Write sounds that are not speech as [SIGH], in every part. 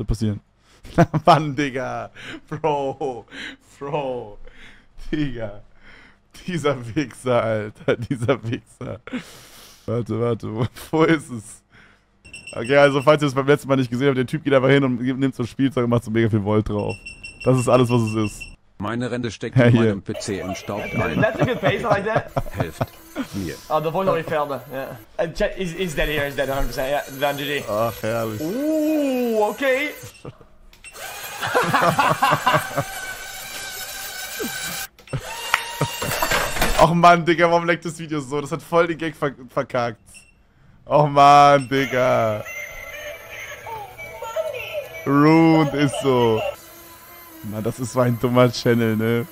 soll passieren? [LAUGHS] Mann, Digga. Bro. Bro. Digga. Dieser Wichser, Alter. Dieser Wichser. Warte, warte. Wo, ist es? Okay, also falls ihr es beim letzten Mal nicht gesehen habt, der Typ geht einfach hin und nimmt so ein Spielzeug und macht so mega viel Volt drauf. Das ist alles, was es ist. Meine Rente steckt Ja, in hier. meinem PC und staubt ein. That's a good pace like that. Helft mir. Oh, de volgende alweer velden. Ja. Uh, check, is, is dead here, is dead 100%. Ja, dan GG. Ach, herrlich. Oeh, oké. [LAUGHS] Och Mann, Digga, warum leckt das Video so? Das hat voll den Gag ver verkackt. Och Mann, Digga. Ruined ist so. Mann, das ist so ein dummer Channel, ne?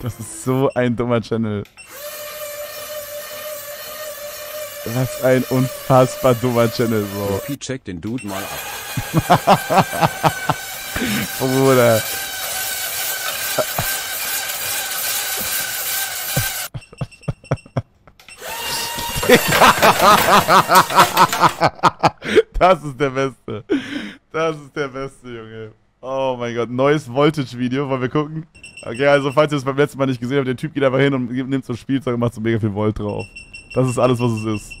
Das ist so ein dummer Channel. Was ein unfassbar dummer Channel, Bro. Loki checkt den Dude mal ab. [LAUGHS] Bruder. [LAUGHS] Das ist der Beste. Das ist der Beste, Junge. Oh mein Gott, neues Voltage-Video. Wollen wir gucken? Okay, also falls ihr es beim letzten Mal nicht gesehen habt, der Typ geht einfach hin und nimmt so ein Spielzeug und macht so mega viel Volt drauf. Das ist alles, was es ist.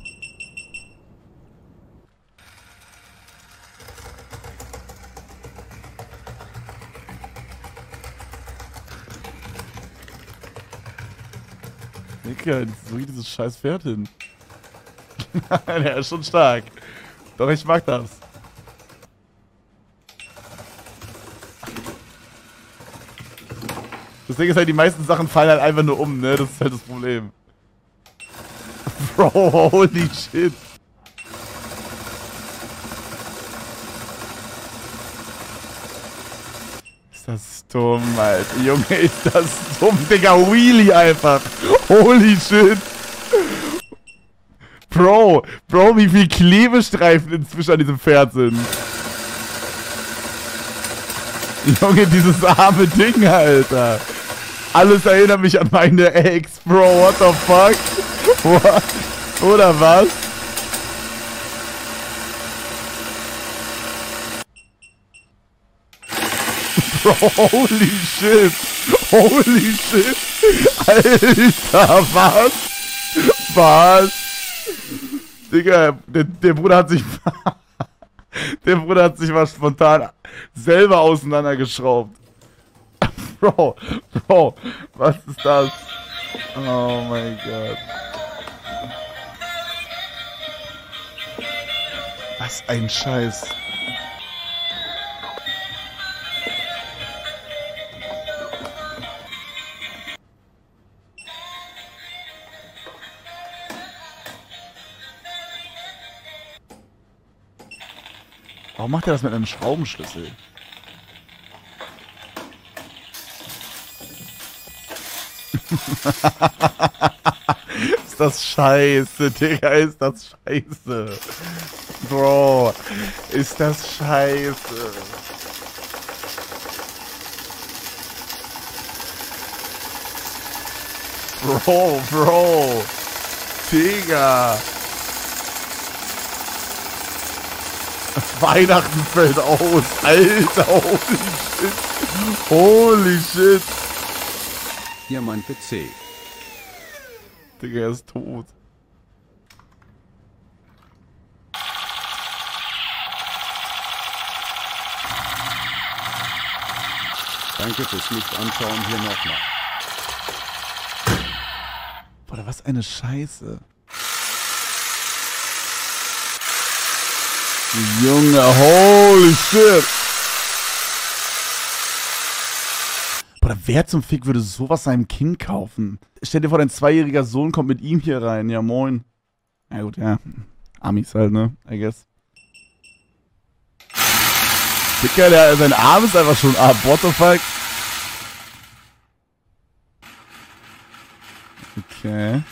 Digga, wo geht dieses scheiß Pferd hin? [LAUGHS] Der ist schon stark. Doch, ich mag das. Das Ding ist halt, die meisten Sachen fallen halt einfach nur um, ne? Das ist halt das Problem. [LAUGHS] Bro, holy shit. Das dumm, Alter. Junge, ist das dumm, Digga. Wheelie einfach. Holy shit. Bro, Bro, wie viel Klebestreifen inzwischen an diesem Pferd sind. Junge, dieses arme Ding, Alter. Alles erinnert mich an meine Ex, Bro. What the fuck? What? Oder was? Holy shit. Holy shit. Alter, was? Was? Digga, der, der Bruder hat sich. [LAUGHS] der Bruder hat sich mal spontan selber auseinandergeschraubt. [LAUGHS] Bro, Bro, was ist das? Oh mein Gott. Was ein Scheiß. Warum macht er das mit einem Schraubenschlüssel? [LAUGHS] ist das scheiße, Digga, ist das scheiße. Bro, ist das scheiße. Bro, Bro. Digga. [LAUGHS] Weihnachten fällt aus. Alter, holy shit. Holy shit. Hier mein PC. Digga, er ist tot. Danke fürs nicht anschauen. Hier nochmal. Bruder, was eine Scheiße. Junge, holy shit. Bruder, wer zum Fick würde sowas seinem Kind kaufen? Stell dir vor, dein zweijähriger Sohn kommt mit ihm hier rein. Ja, moin. Na gut, ja. Amis halt, ne? I guess. Dicker, der, sein Arm ist einfach schon ab. What the fuck? Okay.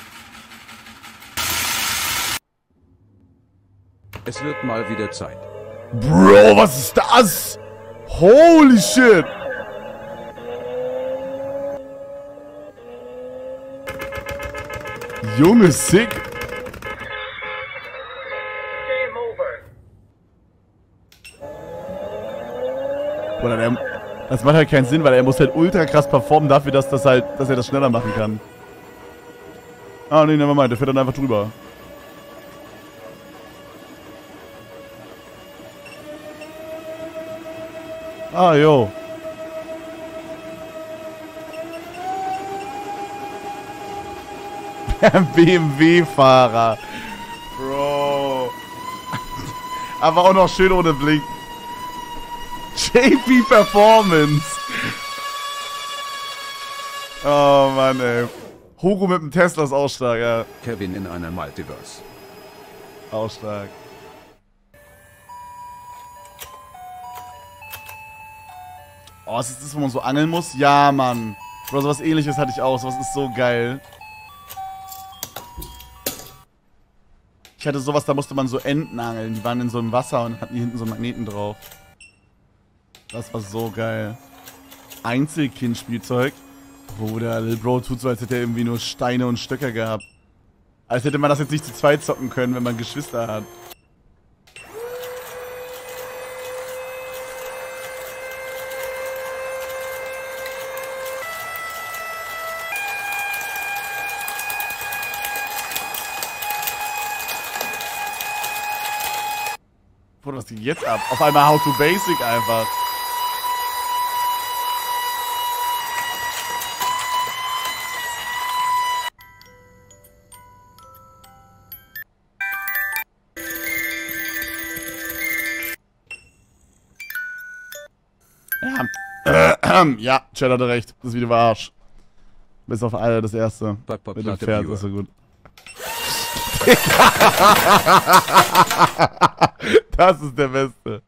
Es wird mal wieder Zeit. Bro, was ist das? Holy shit. Junge, sick. Oder der, das macht halt keinen Sinn, weil er muss halt ultra krass performen dafür, dass, das halt, dass er das schneller machen kann. Ah, nee, nevermind, der fährt dann einfach drüber. Ah, jo. [LAUGHS] BMW-Fahrer. Bro. [LAUGHS] Aber auch noch schön ohne Blick. JP Performance. Oh Mann, ey. Hugo mit dem Tesla ist auch stark, ja. Kevin in einer Multiverse. Auch Oh, ist das das, wo man so angeln muss? Ja, Mann. Bro, sowas ähnliches hatte ich auch. Sowas ist so geil. Ich hatte sowas, da musste man so Enten angeln. Die waren in so einem Wasser und hatten hier hinten so Magneten drauf. Das war so geil. Einzelkind-Spielzeug. Wo der Lil Bro tut so, als hätte er irgendwie nur Steine und Stöcker gehabt. Als hätte man das jetzt nicht zu zweit zocken können, wenn man Geschwister hat. Bruder, was geht jetzt ab? Auf einmal How to Basic einfach. Ja. [CLEARS THROAT] ja, Chad hatte recht. Das Video war Arsch. Bis auf alle das erste. Pop, pop, Mit dem Pferd Viewer. ist so gut. [LAUGHS] das ist der Beste.